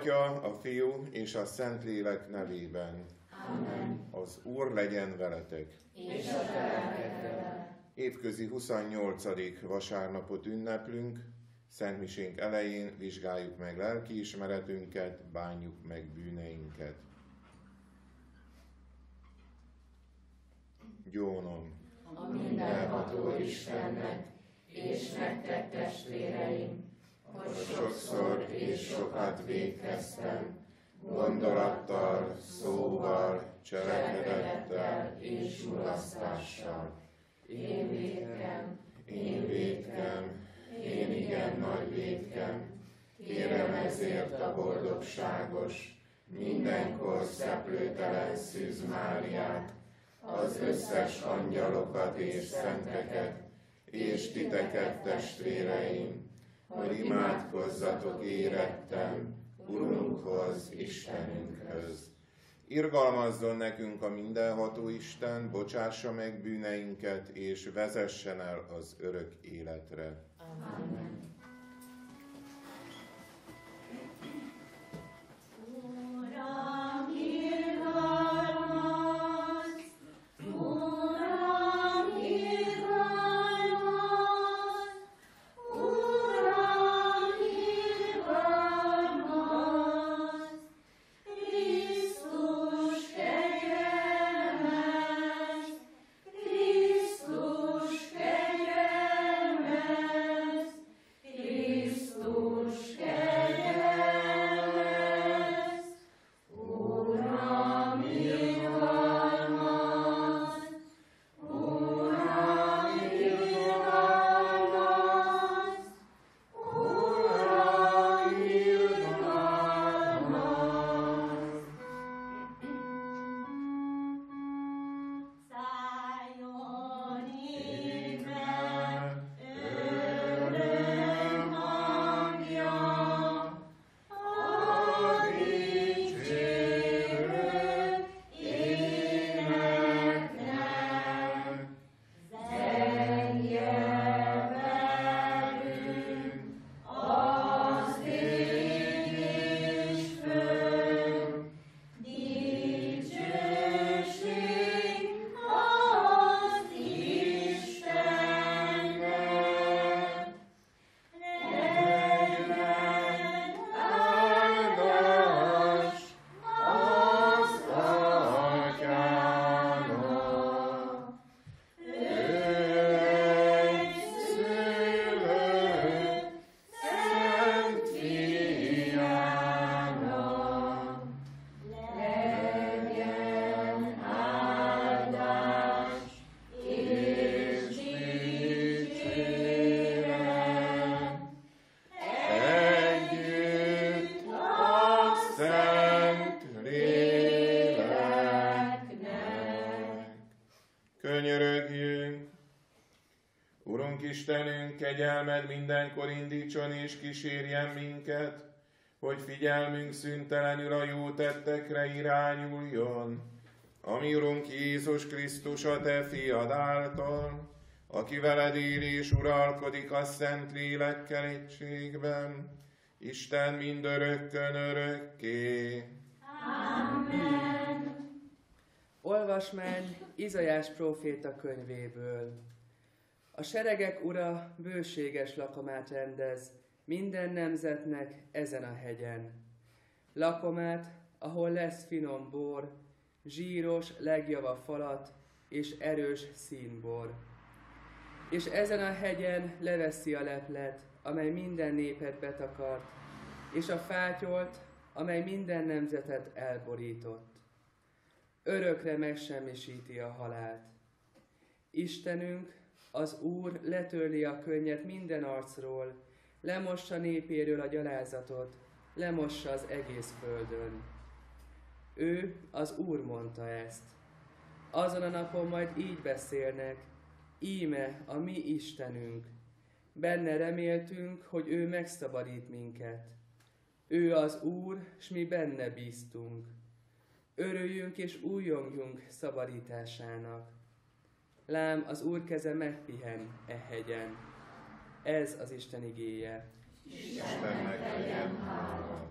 Atya, a Fiú és a Szentlélek nevében. Amen. Az Úr legyen veletek. És a Évközi 28. vasárnapot ünneplünk, Szentmisénk elején vizsgáljuk meg lelkiismeretünket, bánjuk meg bűneinket. Gyónom. A mindenható Istennek és nektek testvéreim, hogy sokszor és sokat védkeztem, gondolattal, szóval, cselekedettel és mulasztással. Én védkem, én védkem, én igen nagy védkem, kérem ezért a boldogságos, mindenkor szeplőtelen Szűz Máriát, az összes angyalokat és szenteket, és titeket, testvéreim, hogy imádkozzatok érettem Urunkhoz, Istenünkhöz. Irgalmazzon nekünk a mindenható Isten, bocsássa meg bűneinket, és vezessen el az örök életre. Amen. Kegyelmed mindenkor indítson és kísérjen minket, hogy figyelmünk szüntelenül a jó tettekre irányuljon, ami Urunk Jézus Krisztus a Te fiad által, aki veled él és uralkodik a Szent Lélekkel egységben, Isten mindörökkön örökké. Amen. Olvasmány Izajás próféta könyvéből. A seregek ura bőséges lakomát rendez minden nemzetnek ezen a hegyen. Lakomát, ahol lesz finom bor, zsíros legjava falat és erős színbor. És ezen a hegyen leveszi a leplet, amely minden népet betakart, és a fátyolt, amely minden nemzetet elborított. Örökre megsemmisíti a halált. Istenünk az Úr letörli a könnyet minden arcról, lemossa népéről a gyalázatot, lemossa az egész földön. Ő, az Úr mondta ezt. Azon a napon majd így beszélnek, íme a mi Istenünk. Benne reméltünk, hogy ő megszabadít minket. Ő az Úr, s mi benne bíztunk. Örüljünk és újongjunk szabadításának. Lám, az Úr keze megpihen e hegyen. Ez az Isten igéje. Istennek legyen hála.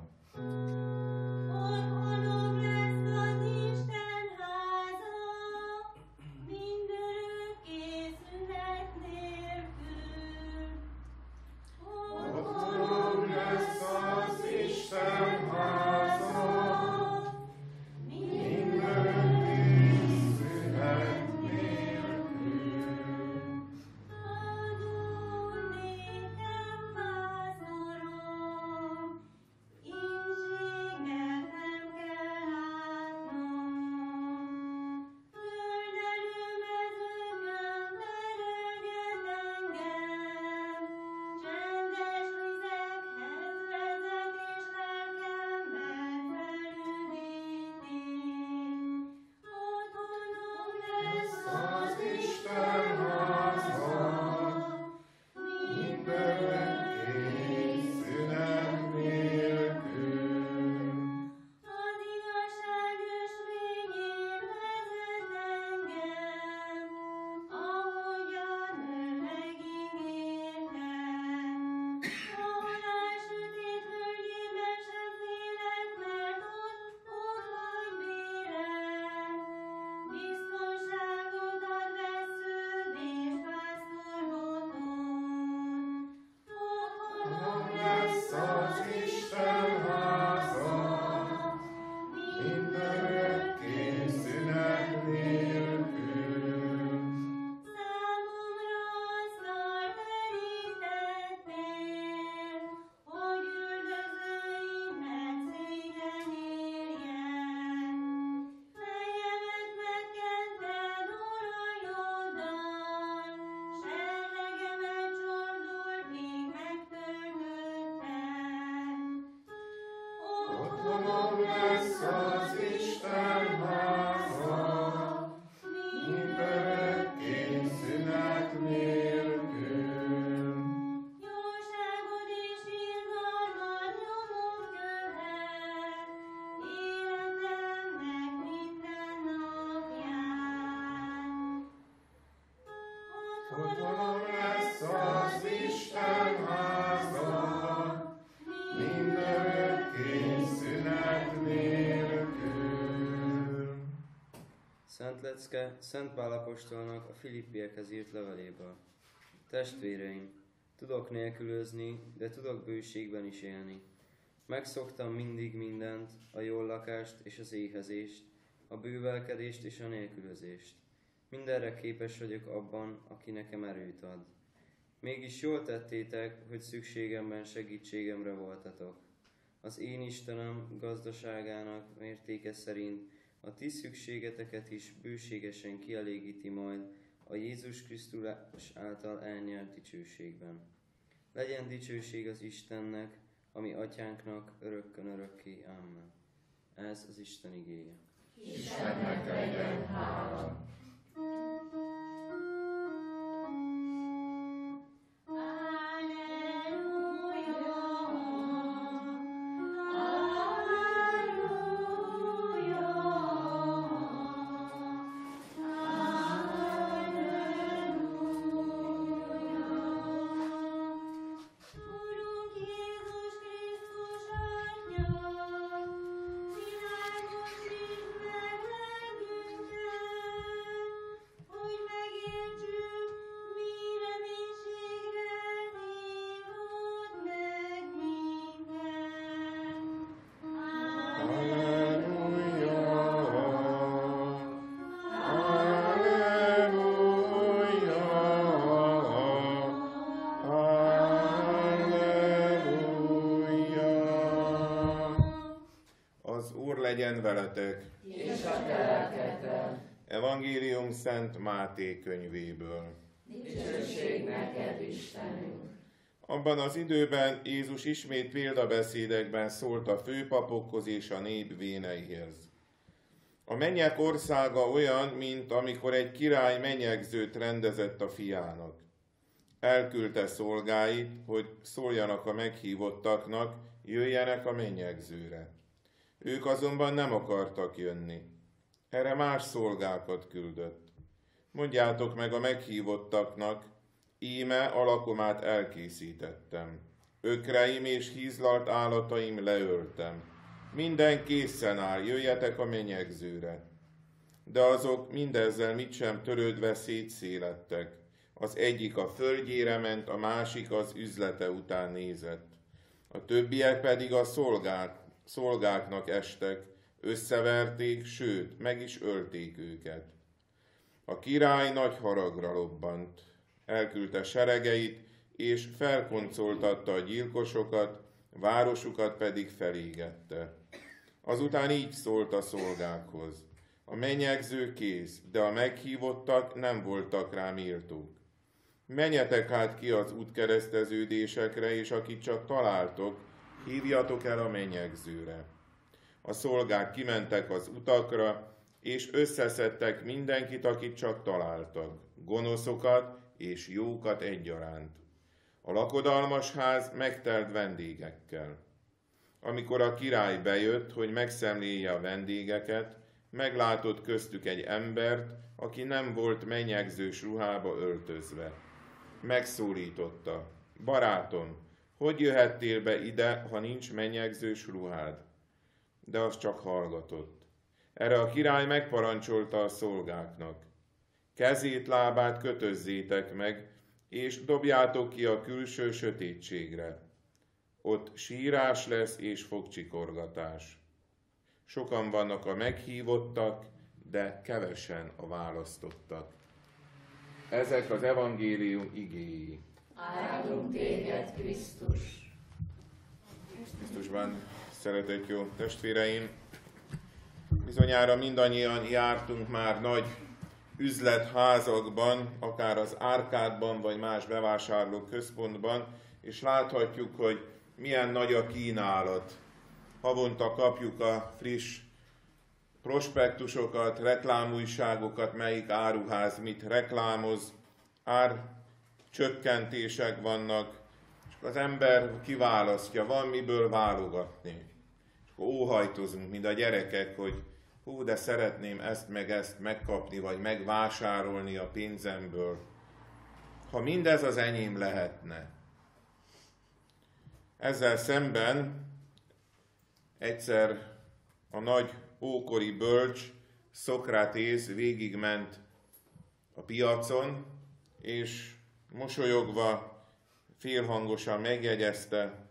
Lecke Szent Pál apostolnak a Filippiekhez írt leveléből. Testvéreim, tudok nélkülözni, de tudok bőségben is élni. Megszoktam mindig mindent, a jól lakást és az éhezést, a bővelkedést és a nélkülözést. Mindenre képes vagyok abban, aki nekem erőt ad. Mégis jól tettétek, hogy szükségemben segítségemre voltatok. Az én Istenem gazdaságának mértéke szerint a ti szükségeteket is bőségesen kielégíti majd a Jézus Krisztus által elnyert dicsőségben. Legyen dicsőség az Istennek, ami atyánknak örökkön örökké. Amen. Ez az Isten igéje. Istennek legyen hála. Legyen veletek. És a te Evangélium Szent Máté könyvéből. Dicsőség neked, Istenünk. Abban az időben Jézus ismét példabeszédekben szólt a főpapokhoz és a nép véneihez. A mennyek országa olyan, mint amikor egy király menyegzőt rendezett a fiának. Elküldte szolgáit, hogy szóljanak a meghívottaknak, jöjjenek a mennyegzőre. Ők azonban nem akartak jönni. Erre más szolgákat küldött. Mondjátok meg a meghívottaknak, íme alakomát elkészítettem. Ökreim és hízlalt állataim leöltem. Minden készen áll, jöjjetek a menyegzőre. De azok mindezzel mit sem törődve szétszélettek. Az egyik a földjére ment, a másik az üzlete után nézett. A többiek pedig a szolgák, szolgáknak estek, összeverték, sőt, meg is ölték őket. A király nagy haragra lobbant, elküldte seregeit, és felkoncoltatta a gyilkosokat, városukat pedig felégette. Azután így szólt a szolgákhoz. A menyegző kész, de a meghívottak nem voltak rá méltók. Menjetek hát ki az útkereszteződésekre, és akit csak találtok, hívjatok el a menyegzőre. A szolgák kimentek az utakra, és összeszedtek mindenkit, akit csak találtak, gonoszokat és jókat egyaránt. A lakodalmas ház megtelt vendégekkel. Amikor a király bejött, hogy megszemléje a vendégeket, meglátott köztük egy embert, aki nem volt menyegzős ruhába öltözve. Megszólította, barátom, hogy jöhettél be ide, ha nincs menyegzős ruhád? De az csak hallgatott. Erre a király megparancsolta a szolgáknak. Kezét, lábát kötözzétek meg, és dobjátok ki a külső sötétségre. Ott sírás lesz és fogcsikorgatás. Sokan vannak a meghívottak, de kevesen a választottak. Ezek az evangélium igéi. Áldunk téged, Krisztus! Krisztusban szeretett jó testvéreim, bizonyára mindannyian jártunk már nagy üzletházakban, akár az árkádban, vagy más bevásárló központban, és láthatjuk, hogy milyen nagy a kínálat. Havonta kapjuk a friss prospektusokat, reklámújságokat, melyik áruház mit reklámoz, ár csökkentések vannak, és az ember kiválasztja, van miből válogatni. És akkor óhajtozunk, mint a gyerekek, hogy hú, de szeretném ezt meg ezt megkapni, vagy megvásárolni a pénzemből. Ha mindez az enyém lehetne. Ezzel szemben egyszer a nagy ókori bölcs Szokratész végigment a piacon, és mosolyogva, félhangosan megjegyezte,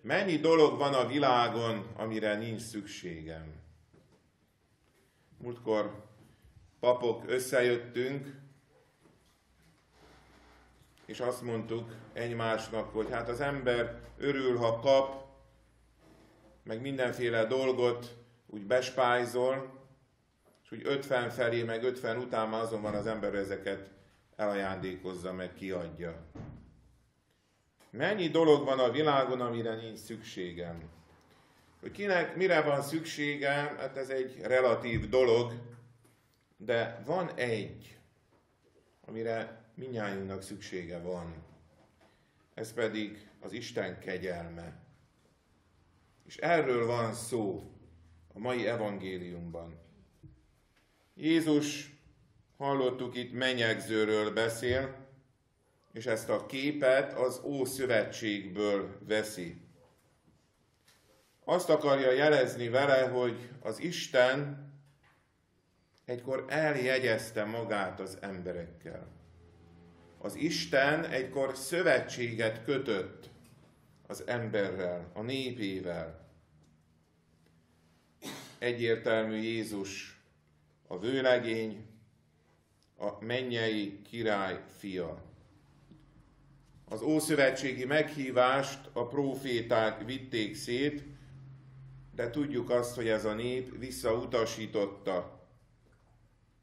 mennyi dolog van a világon, amire nincs szükségem. Múltkor papok összejöttünk, és azt mondtuk egymásnak, hogy hát az ember örül, ha kap, meg mindenféle dolgot úgy bespájzol, és úgy 50 felé, meg 50 után már azon van az ember ezeket elajándékozza, meg kiadja. Mennyi dolog van a világon, amire nincs szükségem? Hogy kinek mire van szüksége, hát ez egy relatív dolog, de van egy, amire minnyájunknak szüksége van. Ez pedig az Isten kegyelme. És erről van szó a mai evangéliumban. Jézus, hallottuk itt, menyegzőről beszél, és ezt a képet az Ószövetségből veszi. Azt akarja jelezni vele, hogy az Isten egykor eljegyezte magát az emberekkel. Az Isten egykor szövetséget kötött az emberrel, a népével. Egyértelmű Jézus a vőlegény, a mennyei király fia. Az ószövetségi meghívást a proféták vitték szét, de tudjuk azt, hogy ez a nép visszautasította.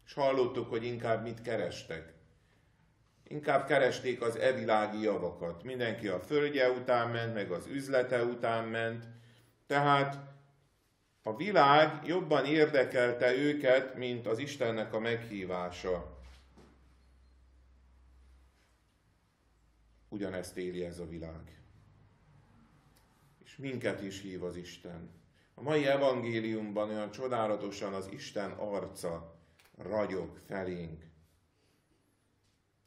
És hallottuk, hogy inkább mit kerestek. Inkább keresték az evilági javakat. Mindenki a földje után ment, meg az üzlete után ment. Tehát a világ jobban érdekelte őket, mint az Istennek a meghívása. Ugyanezt éli ez a világ. És minket is hív az Isten. A mai evangéliumban olyan csodálatosan az Isten arca ragyog felénk.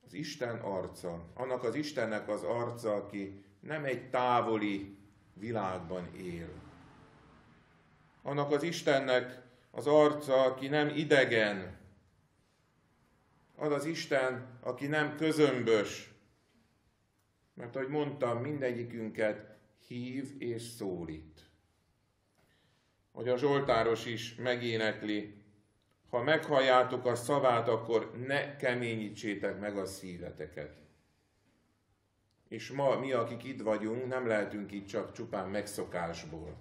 Az Isten arca, annak az Istennek az arca, aki nem egy távoli világban él. Annak az Istennek az arca, aki nem idegen, az az Isten, aki nem közömbös. Mert ahogy mondtam, mindegyikünket hív és szólít. Hogy a Zsoltáros is megénekli, ha meghalljátok a szavát, akkor ne keményítsétek meg a szíveteket. És ma mi, akik itt vagyunk, nem lehetünk itt csak csupán megszokásból.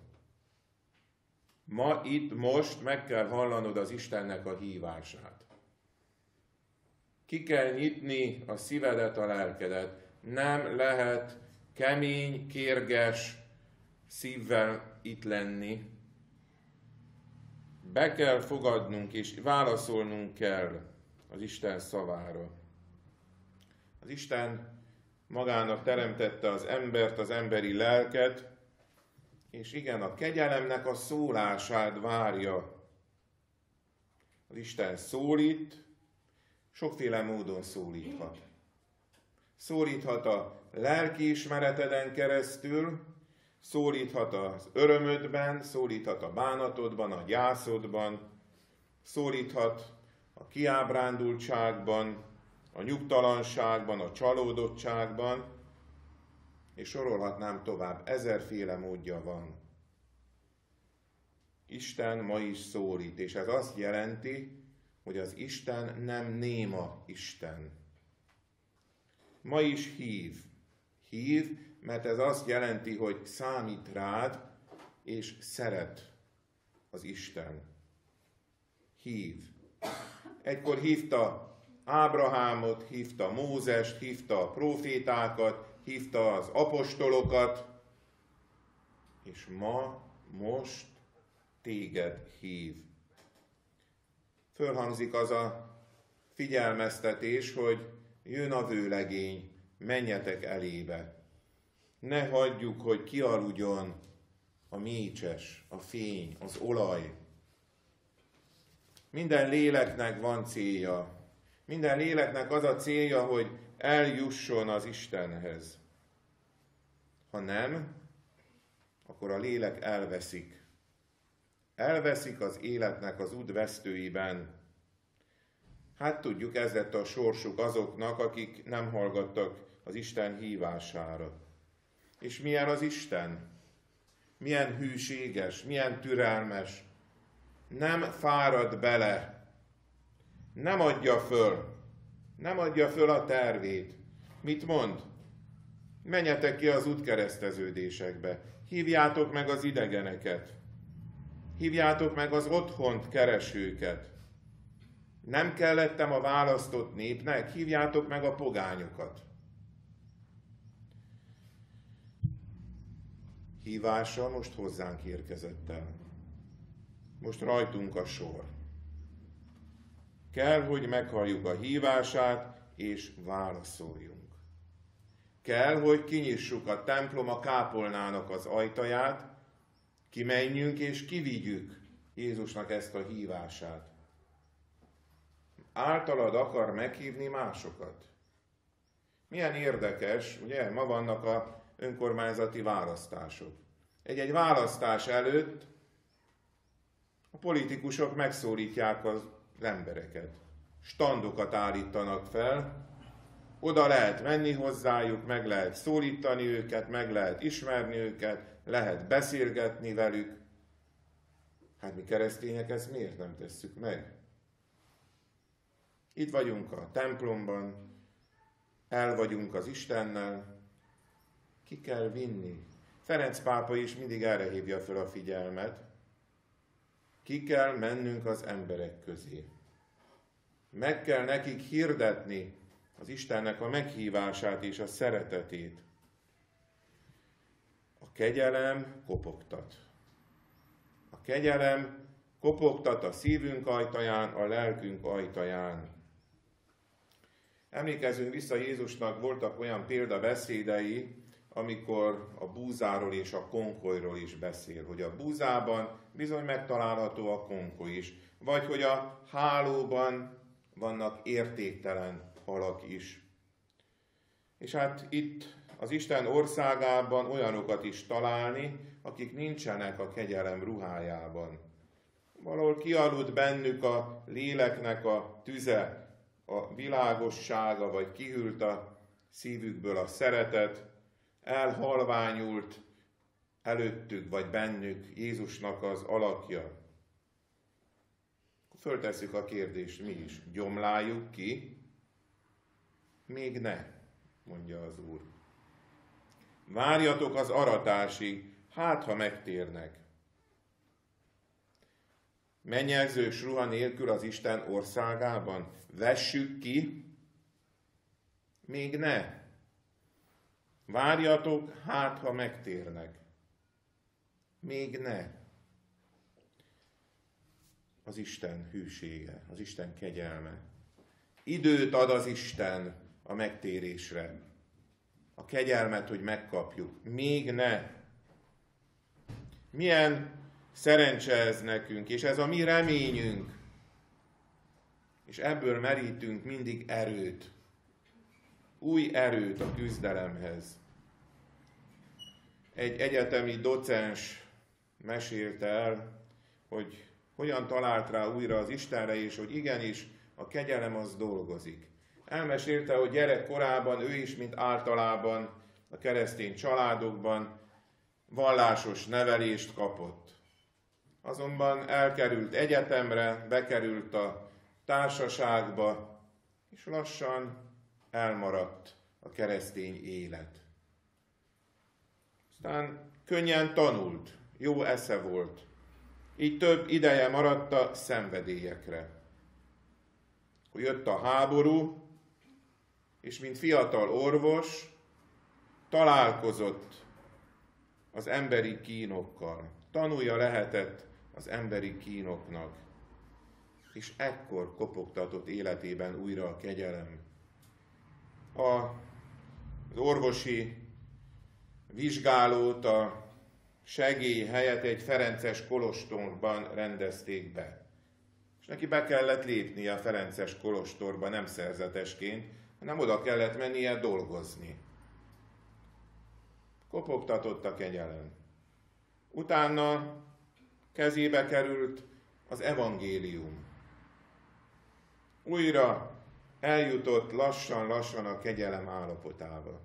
Ma itt, most meg kell hallanod az Istennek a hívását. Ki kell nyitni a szívedet, a lelkedet. Nem lehet kemény, kérges szívvel itt lenni. Be kell fogadnunk és válaszolnunk kell az Isten szavára. Az Isten magának teremtette az embert, az emberi lelket, és igen, a kegyelemnek a szólását várja. Az Isten szólít, sokféle módon szólíthat. Szólíthat a lelkiismereteden keresztül, szólíthat az örömödben, szólíthat a bánatodban, a gyászodban, szólíthat a kiábrándultságban, a nyugtalanságban, a csalódottságban, és sorolhatnám tovább, ezerféle módja van. Isten ma is szólít, és ez azt jelenti, hogy az Isten nem néma Isten. Ma is hív. Hív, mert ez azt jelenti, hogy számít rád, és szeret az Isten. Hív. Egykor hívta Ábrahámot, hívta Mózest, hívta a profétákat, hívta az apostolokat, és ma, most téged hív. Fölhangzik az a figyelmeztetés, hogy jön a vőlegény, menjetek elébe. Ne hagyjuk, hogy kialudjon a mécses, a fény, az olaj. Minden léleknek van célja. Minden léleknek az a célja, hogy eljusson az Istenhez. Ha nem, akkor a lélek elveszik. Elveszik az életnek az útvesztőiben. Hát tudjuk, ez lett a sorsuk azoknak, akik nem hallgattak az Isten hívására. És milyen az Isten? Milyen hűséges, milyen türelmes. Nem fárad bele, nem adja föl, nem adja föl a tervét. Mit mond? Menjetek ki az útkereszteződésekbe. Hívjátok meg az idegeneket. Hívjátok meg az otthont keresőket. Nem kellettem a választott népnek, hívjátok meg a pogányokat. Hívása most hozzánk érkezett el. Most rajtunk a sor. Kell, hogy meghalljuk a hívását, és válaszoljunk. Kell, hogy kinyissuk a templom a kápolnának az ajtaját, kimenjünk és kivigyük Jézusnak ezt a hívását. Általad akar meghívni másokat. Milyen érdekes, ugye, ma vannak a önkormányzati választások. Egy-egy választás előtt a politikusok megszólítják az embereket. Standokat állítanak fel, oda lehet menni hozzájuk, meg lehet szólítani őket, meg lehet ismerni őket, lehet beszélgetni velük. Hát mi keresztények ezt miért nem tesszük meg? Itt vagyunk a templomban, el vagyunk az Istennel, ki kell vinni. Ferenc pápa is mindig erre hívja fel a figyelmet, ki kell mennünk az emberek közé. Meg kell nekik hirdetni az Istennek a meghívását és a szeretetét. A kegyelem kopogtat. A kegyelem kopogtat a szívünk ajtaján, a lelkünk ajtaján. Emlékezünk vissza, Jézusnak voltak olyan példabeszédei, amikor a búzáról és a konkolyról is beszél, hogy a búzában bizony megtalálható a konkoly is, vagy hogy a hálóban vannak értéktelen halak is. És hát itt az Isten országában olyanokat is találni, akik nincsenek a kegyelem ruhájában. Valahol kialudt bennük a léleknek a tüze, a világossága, vagy kihűlt a szívükből a szeretet, elhalványult előttük vagy bennük Jézusnak az alakja. Föltesszük a kérdést mi is. Gyomláljuk ki? Még ne, mondja az Úr. Várjatok az aratásig, hát ha megtérnek. Mennyegzős ruha nélkül az Isten országában. Vessük ki, még ne. Várjatok, hát ha megtérnek. Még ne. Az Isten hűsége, az Isten kegyelme. Időt ad az Isten a megtérésre. A kegyelmet, hogy megkapjuk. Még ne. Milyen szerencse ez nekünk, és ez a mi reményünk. És ebből merítünk mindig erőt. Új erőt a küzdelemhez. Egy egyetemi docens mesélte el, hogy hogyan talált rá újra az Istenre, és hogy igenis a kegyelem az dolgozik. Elmesélte, hogy gyerek korában ő is, mint általában a keresztény családokban vallásos nevelést kapott. Azonban elkerült egyetemre, bekerült a társaságba, és lassan elmaradt a keresztény élet. Aztán könnyen tanult, jó esze volt. Így több ideje maradt a szenvedélyekre. Hogy jött a háború, és mint fiatal orvos találkozott az emberi kínokkal. Tanulja lehetett az emberi kínoknak. És ekkor kopogtatott életében újra a kegyelem. A, az orvosi vizsgálót, a segély helyett egy Ferences kolostorban rendezték be. És neki be kellett lépnie a Ferences kolostorba nem szerzetesként, hanem oda kellett mennie dolgozni. Kopogtatott a kegyelem. Utána kezébe került az evangélium. Újra eljutott lassan-lassan a kegyelem állapotába.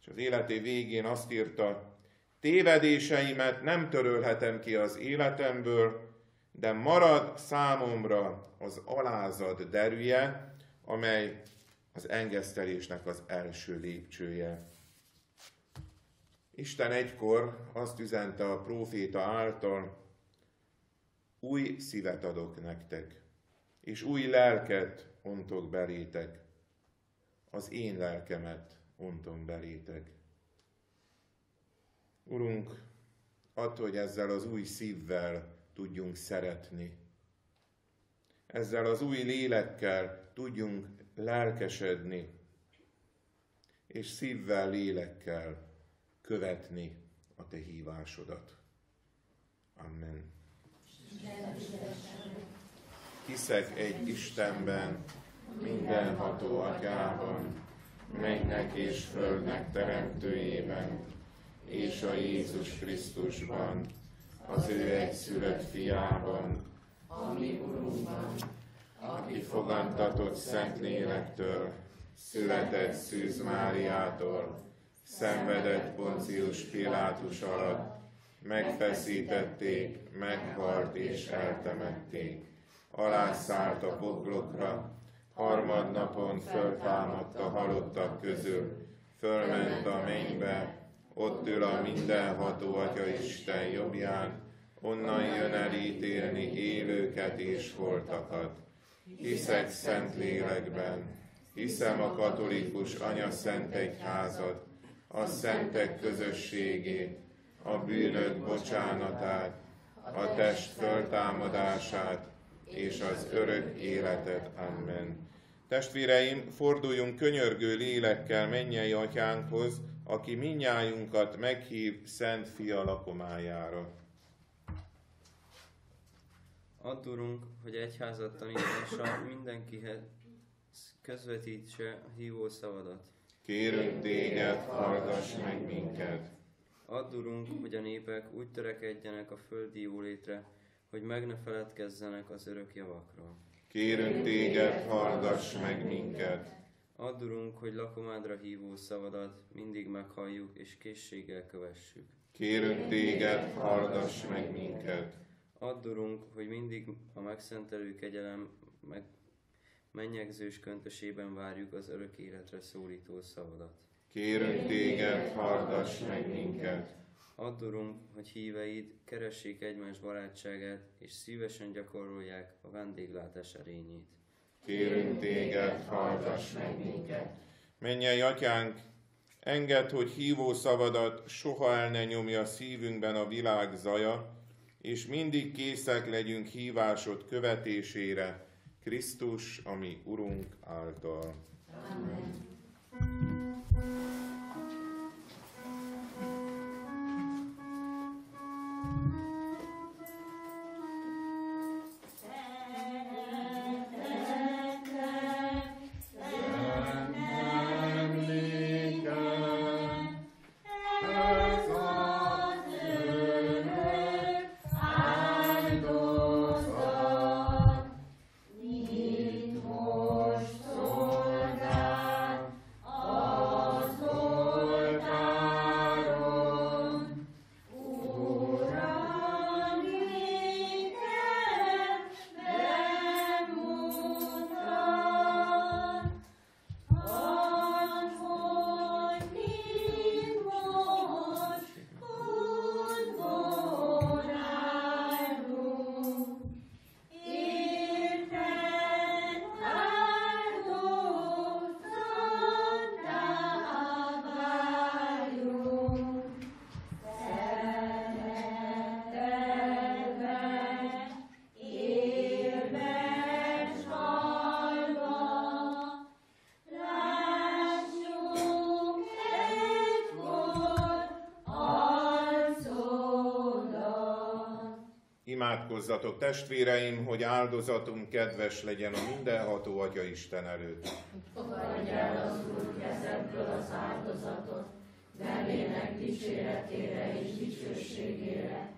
És az életé végén azt írta, tévedéseimet nem törölhetem ki az életemből, de marad számomra az alázat derűje, amely az engesztelésnek az első lépcsője. Isten egykor azt üzente a próféta által, új szívet adok nektek, és új lelket ontok belétek, az én lelkemet ontom belétek. Urunk, attól, hogy ezzel az új szívvel tudjunk szeretni, ezzel az új lélekkel tudjunk lelkesedni, és szívvel, lélekkel követni a Te hívásodat. Amen. Hiszek egy Istenben, mindenható atyában, mennek és földnek teremtőjében, és a Jézus Krisztusban, az ő egyszülött fiában, ami Urunkban, aki fogantatott Szent Lélektől, született Szűz Máriától, szenvedett Poncius Pilátus alatt, megfeszítették, meghalt és eltemették, alászállt a poklokra, harmadnapon föltámadt a halottak közül, fölment a mennybe, ott ül a mindenható Atya Isten jobbján, onnan jön el ítélni élőket és holtakat. Hiszek szent lélekben, hiszem a katolikus anya szent egyházat, a szentek közösségét, a bűnök bocsánatát, a test föltámadását és az örök életet. Amen. Testvéreim, forduljunk könyörgő lélekkel mennyei atyánkhoz, aki minnyájunkat meghív Szent Fia lakomájára. Add, Urunk, hogy egyházat tanítása mindenkihez közvetítse hívó szavadat. Kérünk téged, hallgass meg minket. Add, Urunk, hogy a népek úgy törekedjenek a földi jólétre, hogy meg ne feledkezzenek az örök javakról. Kérünk téged, hallgass meg minket. Add, Urunk, hogy lakomádra hívó szavadat mindig meghalljuk és készséggel kövessük. Kérünk téged, hallgass meg minket. Add, Urunk, hogy mindig a megszentelő kegyelem meg mennyegzős köntösében várjuk az örök életre szólító szavadat. Kérünk téged, hallgass meg minket. Add, Urunk, hogy híveid keressék egymás barátságát, és szívesen gyakorolják a vendéglátás erényét. Kérünk téged, hallgass meg minket. Mennyei atyánk, engedd, hogy hívó szavadat soha el ne nyomja szívünkben a világ zaja, és mindig készek legyünk hívásod követésére, Krisztus, ami Urunk által. Amen. Imádkozzatok testvéreim, hogy áldozatunk kedves legyen a mindenható Atya Isten előtt. Fogadj el az Úr kezedből az áldozatot, nevének dicséretére és dicsőségére,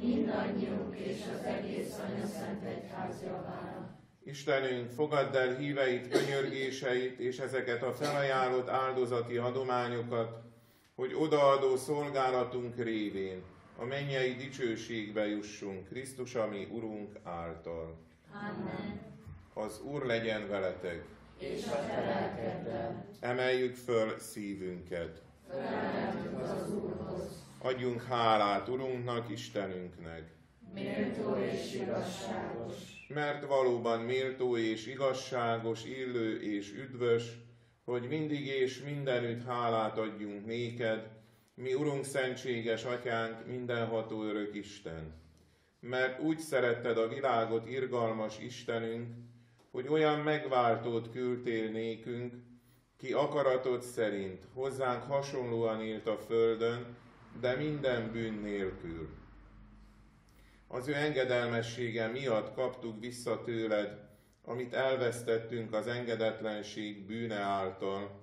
mindannyiunk és az egész Anya Szent Egyház javára. Istenünk, fogadd el híveit, könyörgéseit és ezeket a felajánlott áldozati adományokat, hogy odaadó szolgálatunk révén a mennyei dicsőségbe jussunk Krisztus, ami Urunk által. Amen. Az Úr legyen veletek. És a Emeljük föl szívünket. Felemeltük az Úrhoz. Adjunk hálát Urunknak, Istenünknek. Méltó és igazságos. Mert valóban méltó és igazságos, illő és üdvös, hogy mindig és mindenütt hálát adjunk néked, mi Urunk szentséges Atyánk, mindenható örök Isten. Mert úgy szeretted a világot, irgalmas Istenünk, hogy olyan megváltót küldtél nékünk, ki akaratod szerint hozzánk hasonlóan élt a földön, de minden bűn nélkül. Az ő engedelmessége miatt kaptuk vissza tőled, amit elvesztettünk az engedetlenség bűne által,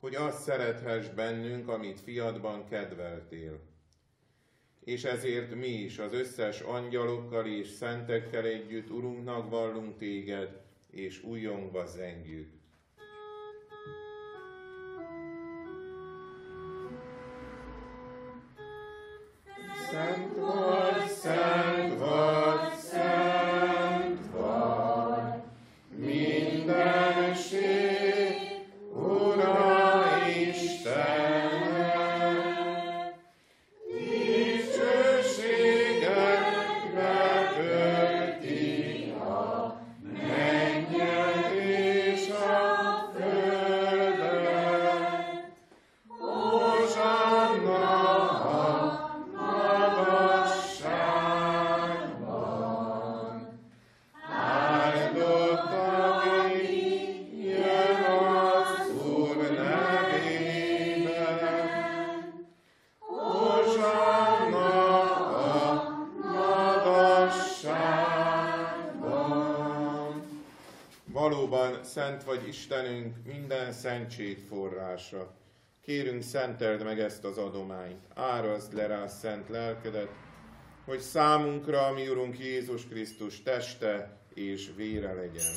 hogy azt szerethess bennünk, amit fiadban kedveltél. És ezért mi is az összes angyalokkal és szentekkel együtt Urunknak vallunk téged, és újongva zengjük. Szent szentség forrása. Kérünk, szenteld meg ezt az adományt, árazd le rá szent lelkedet, hogy számunkra, ami Urunk Jézus Krisztus teste és vére legyen.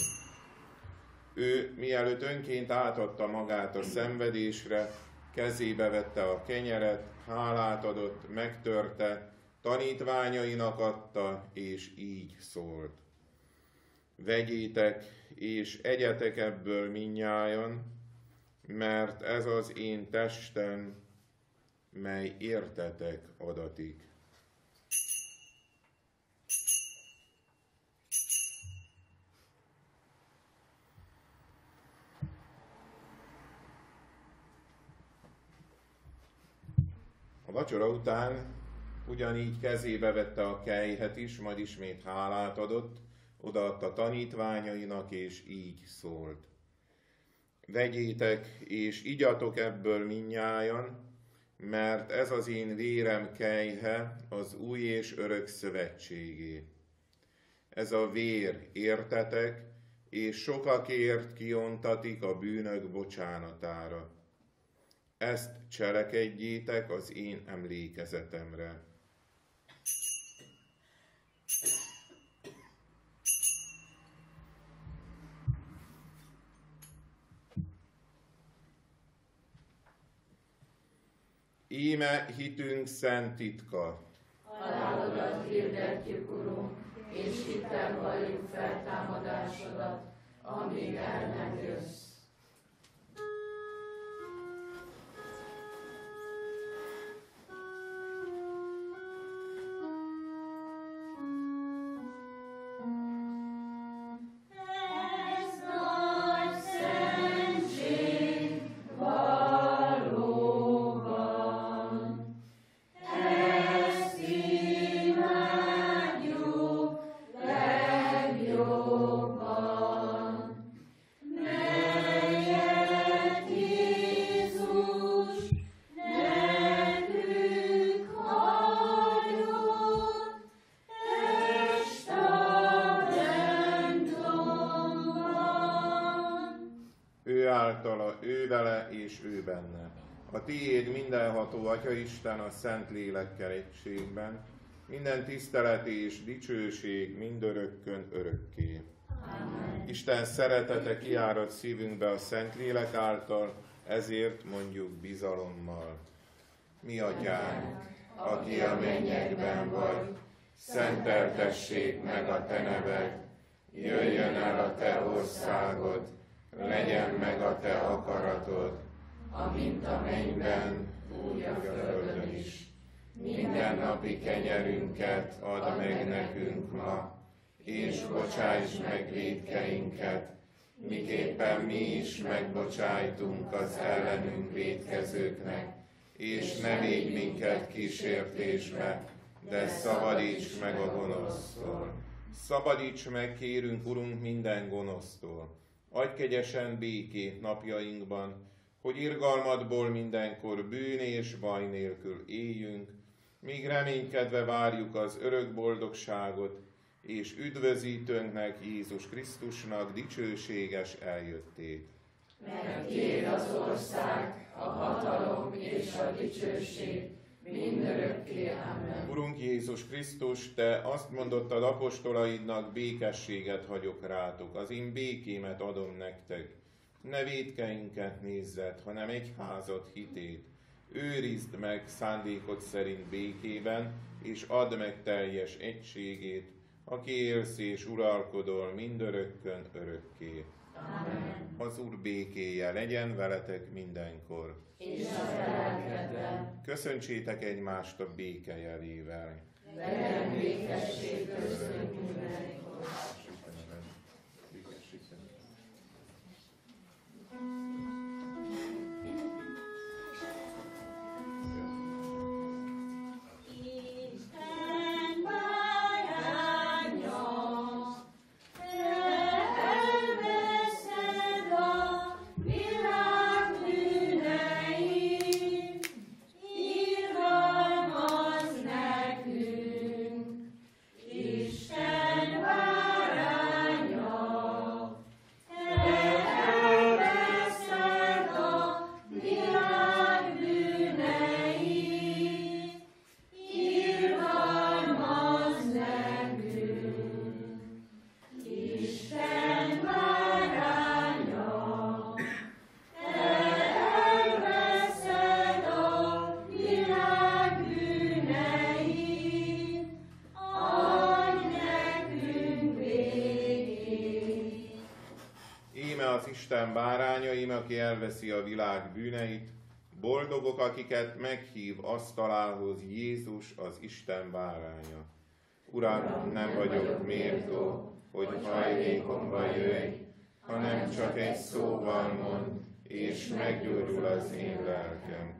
Ő, mielőtt önként átadta magát a szenvedésre, kezébe vette a kenyeret, hálát adott, megtörte, tanítványainak adta, és így szólt. Vegyétek, és egyetek ebből minnyájan, mert ez az én testem, mely értetek adatik. A vacsora után ugyanígy kezébe vette a kejhet is, majd ismét hálát adott, odaadta tanítványainak, és így szólt. Vegyétek, és igyatok ebből minnyájan, mert ez az én vérem kejhe az új és örök szövetségé. Ez a vér, értetek, és sokakért kiontatik a bűnök bocsánatára. Ezt cselekedjétek az én emlékezetemre. Íme hitünk szent titka. Halálodat hirdetjük, Urunk, és hittel valljuk feltámadásodat, amíg el nem jössz. Szent Lélekkel egységben, minden tisztelet és dicsőség mindörökkön örökké. Amen. Isten szeretete kiárad szívünkbe a Szent Lélek által, ezért mondjuk bizalommal. Mi atyánk, aki a mennyekben vagy, szenteltessék meg a te neved, jöjjön el a te országod, legyen meg a te akaratod, amint a mennyben, úgy a földön is. Minden napi kenyerünket add meg nekünk ma, és bocsáss meg védkeinket, miképpen mi is megbocsájtunk az ellenünk védkezőknek, és ne védj minket kísértésbe, de szabadíts meg a gonosztól. Szabadíts meg, kérünk, Urunk, minden gonosztól. Adj kegyesen békét napjainkban, hogy irgalmadból mindenkor bűn és baj nélkül éljünk, míg reménykedve várjuk az örök boldogságot, és üdvözítőnknek Jézus Krisztusnak dicsőséges eljöttét. Mert tiéd az ország, a hatalom és a dicsőség, mindörökké. Amen. Urunk Jézus Krisztus, Te azt mondottad apostolaidnak, békességet hagyok rátok, az én békémet adom nektek. Ne védkeinket nézzed, hanem egy házat hitét. Őrizd meg szándékod szerint békében, és add meg teljes egységét, aki élsz és uralkodol mindörökkön örökké. Amen. Az Úr békéje legyen veletek mindenkor. És a Köszöntsétek egymást a béke jelével. legyen békesség köztünk mindenkor. Akiket meghív asztalához Jézus az Isten báránya. Uram, nem vagyok méltó, hogy hajlékomba jöjj, hanem csak egy szóval mond, és meggyógyul az én lelkem.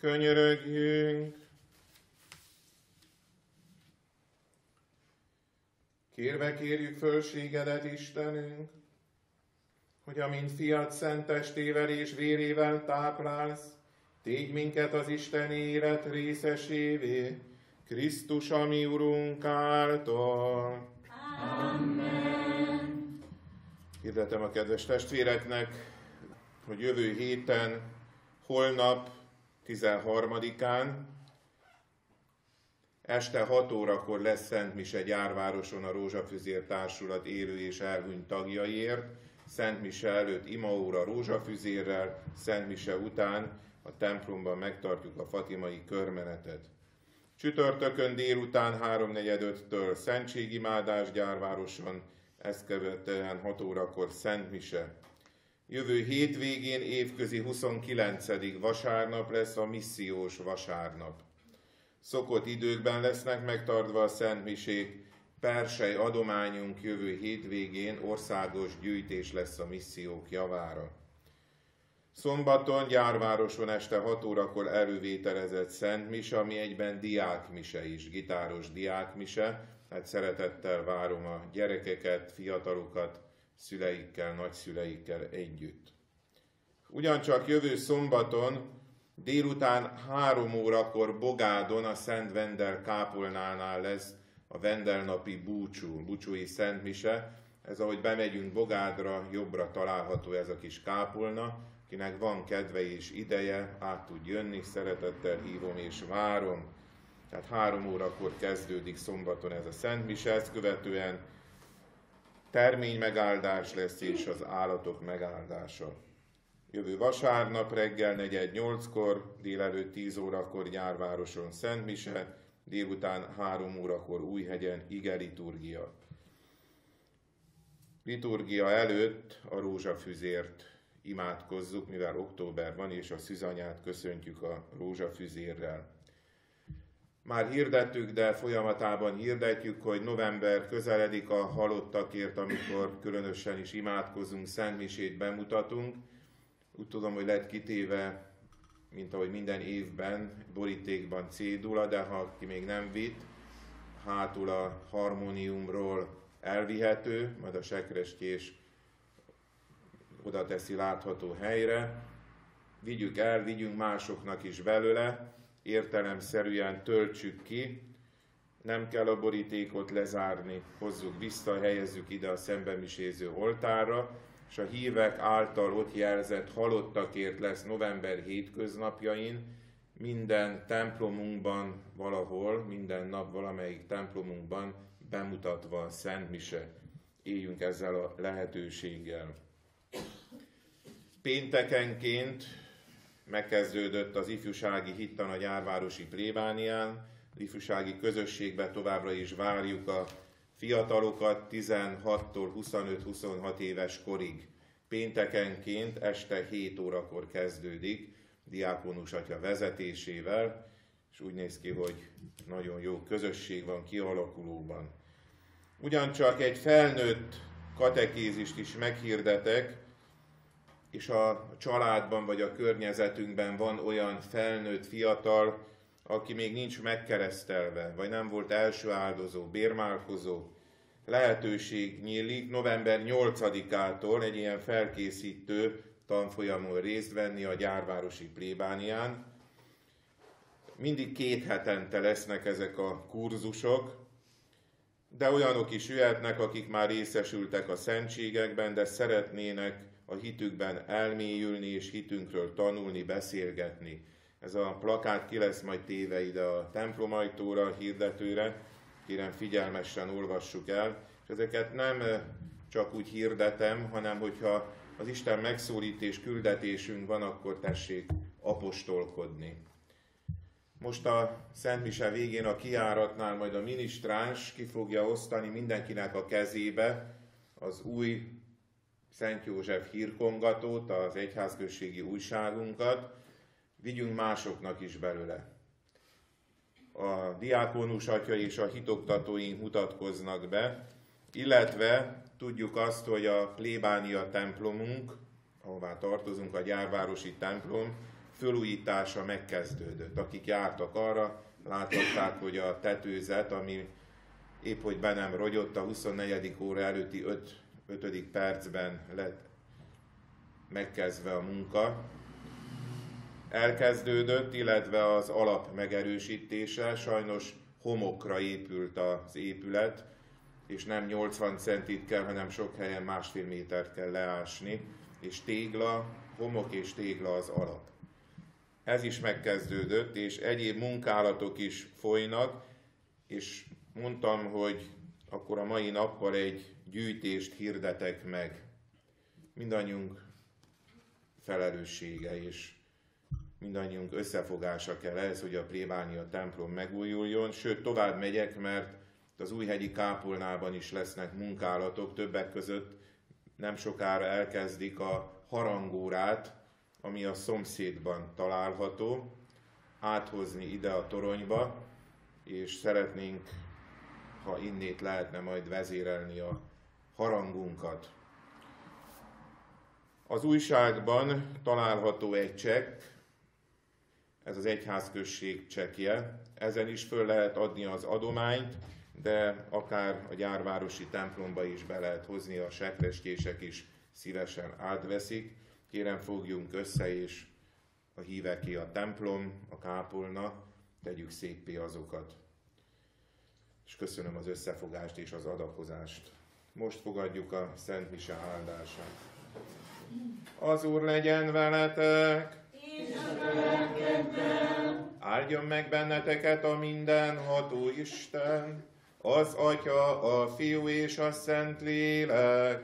Könyörögjünk! Kérve kérjük fölségedet, Istenünk, hogy amint fiat szentestével és vérével táplálsz, tégy minket az Isten élet részesévé, Krisztus, ami Urunk által. Amen. Hirdetem a kedves testvéreknek, hogy jövő héten, holnap 13-án, este 6 órakor lesz Szent Mise Gyárvároson a Rózsafüzér Társulat élő és elhunyt tagjaiért. Szent Mise előtt imaóra rózsafüzérrel, Szent Mise után a templomban megtartjuk a fatimai körmenetet. Csütörtökön délután 3.45-től szentségimádás Gyárvároson, ezt követően 6 órakor Szent Mise. Jövő hétvégén évközi 29. vasárnap lesz a missziós vasárnap. Szokott időkben lesznek megtartva a Szent Misék, adományunk jövő hétvégén országos gyűjtés lesz a missziók javára. Szombaton Gyárvároson este 6 órakor elővételezett Szent Mise, ami egyben diákmise is, gitáros diákmise, tehát szeretettel várom a gyerekeket, fiatalokat, szüleikkel, nagyszüleikkel együtt. Ugyancsak jövő szombaton délután három órakor Bogádon a Szent Vendel kápolnánál lesz a Vendelnapi búcsú, búcsúi Szent Mise. Ez ahogy bemegyünk Bogádra, jobbra található ez a kis kápolna, kinek van kedve és ideje, át tud jönni, szeretettel hívom és várom. Tehát három órakor kezdődik szombaton ez a Szent Mise, ezt követően termény megáldás lesz és az állatok megáldása. Jövő vasárnap reggel 4-8-kor, délelőtt 10 órakor Gyárvároson Szent Mise, délután 3 órakor Újhegyen ige liturgia. Liturgia előtt a rózsafüzért imádkozzuk, mivel október van, és a szűzanyát köszöntjük a rózsafüzérrel. Már hirdettük, de folyamatában hirdetjük, hogy november közeledik a halottakért, amikor különösen is imádkozunk, szentmisét bemutatunk. Úgy tudom, hogy lett kitéve, mint ahogy minden évben, borítékban cédula, de ha ki még nem vitt, hátul a harmóniumról elvihető, majd a sekrestjés oda teszi látható helyre. Vigyük el, vigyünk másoknak is belőle, értelemszerűen töltsük ki, nem kell a borítékot lezárni, hozzuk vissza, helyezzük ide a szembemiséző oltárra, és a hívek által ott jelzett halottakért lesz november hétköznapjain, minden templomunkban valahol, minden nap valamelyik templomunkban bemutatva a Szent Mise. Éljünk ezzel a lehetőséggel. Péntekenként megkezdődött az ifjúsági hittan a gyárvárosi plébánián, az ifjúsági közösségbe továbbra is várjuk a fiatalokat 16-tól 25-26 éves korig. Péntekenként este 7 órakor kezdődik, diákonus atya vezetésével, és úgy néz ki, hogy nagyon jó közösség van kialakulóban. Ugyancsak egy felnőtt katekézist is meghirdetek, és a családban vagy a környezetünkben van olyan felnőtt fiatal, aki még nincs megkeresztelve, vagy nem volt első áldozó, bérmálkozó, lehetőség nyílik november 8-ától egy ilyen felkészítő tanfolyamon részt venni a gyárvárosi plébánián. Mindig két hetente lesznek ezek a kurzusok, de olyanok is jöhetnek, akik már részesültek a szentségekben, de szeretnének a hitükben elmélyülni és hitünkről tanulni, beszélgetni. Ez a plakát ki lesz majd téve ide a templomajtóra, a hirdetőre, kérem figyelmesen olvassuk el, és ezeket nem csak úgy hirdetem, hanem hogyha az Isten megszólít és küldetésünk van, akkor tessék apostolkodni. Most a Szent Mise végén a kiáratnál majd a minisztráns ki fogja osztani mindenkinek a kezébe az új Szent József hírkongatót, az egyházközségi újságunkat, vigyünk másoknak is belőle. A diákonus atya és a hitoktatóink mutatkoznak be, illetve tudjuk azt, hogy a plébánia templomunk, ahová tartozunk, a gyárvárosi templom, fölújítása megkezdődött. Akik jártak arra, láthatták, hogy a tetőzet, ami épp hogy be nem rogyott, a 24. óra előtti 5 ötödik percben lett megkezdve a munka. Elkezdődött, illetve az alap megerősítése, sajnos homokra épült az épület, és nem 80 centit kell, hanem sok helyen másfél métert kell leásni, és tégla, homok és tégla az alap. Ez is megkezdődött, és egyéb munkálatok is folynak, és mondtam, hogy akkor a mai nappal egy gyűjtést hirdetek meg. Mindannyiunk felelőssége és mindannyiunk összefogása kell ez, hogy a plébánia templom megújuljon, sőt tovább megyek, mert az újhegyi kápolnában is lesznek munkálatok, többek között nem sokára elkezdik a harangórát, ami a szomszédban található, áthozni ide a toronyba, és szeretnénk ha innét lehetne majd vezérelni a harangunkat. Az újságban található egy csekk, ez az egyházközség csekje. Ezen is föl lehet adni az adományt, de akár a gyárvárosi templomba is be lehet hozni, a sekrestések is szívesen átveszik. Kérem fogjunk össze, és a híveké a templom, a kápolna, tegyük szépé azokat. És köszönöm az összefogást és az adakozást. Most fogadjuk a Szent Mise áldását. Az Úr legyen veletek! Áldjon meg benneteket a mindenható Isten, az Atya, a Fiú és a Szent Lélek.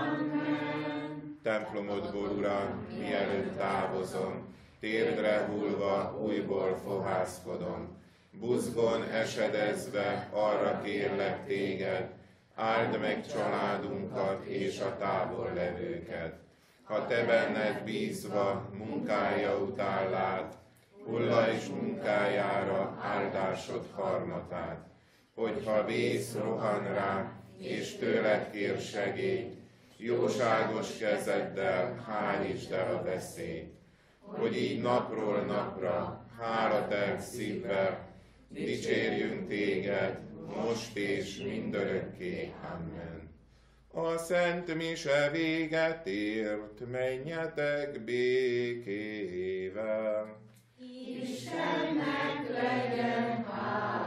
Amen. Templomodból, Uram, mielőtt távozom, térdre hullva újból fohászkodom. Buzgon esedezve arra kérlek téged, áld meg családunkat és a távol levőket. Ha te benned bízva munkája után lát, hulla és munkájára áldásod harmatát, hogyha vész rohan rá, és tőled kér segélyt, jóságos kezeddel hárítsd el a veszélyt, hogy így napról napra, hálatelt szívvel, dicsérjünk téged, most és mindörökké. Amen. A Szent Mise véget ért, menjetek békével. Istennek legyen hála.